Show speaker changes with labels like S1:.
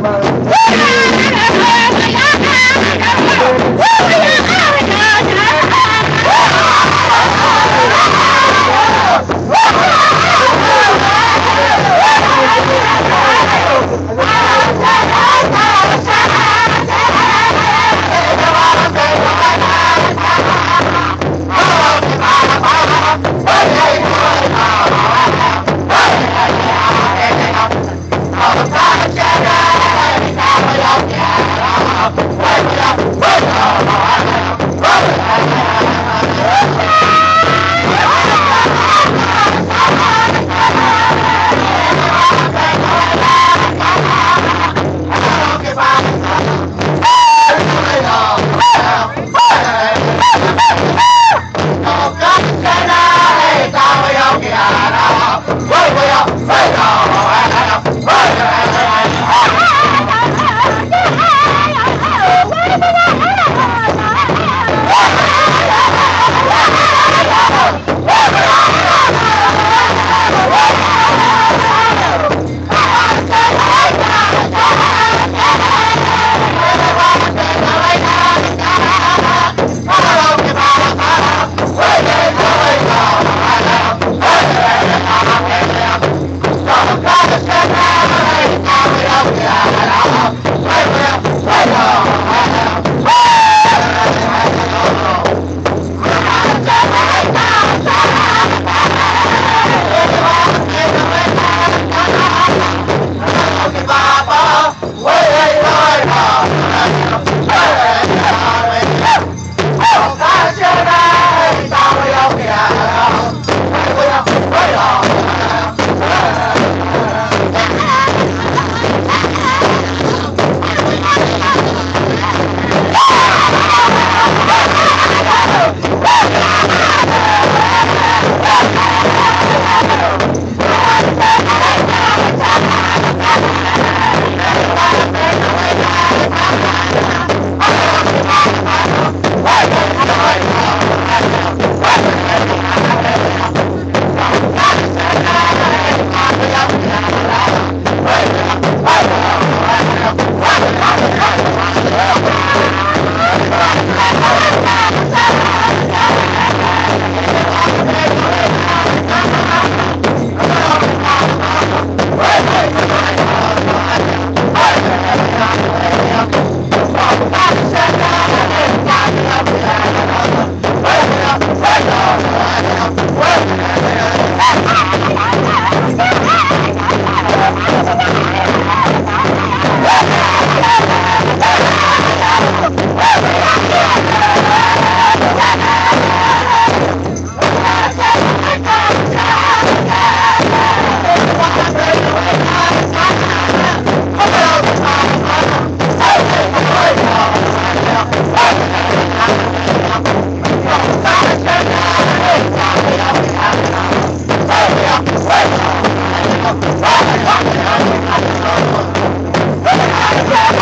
S1: Oh, my God. 啊我刚才那里打我要给打了喂我要 Oh,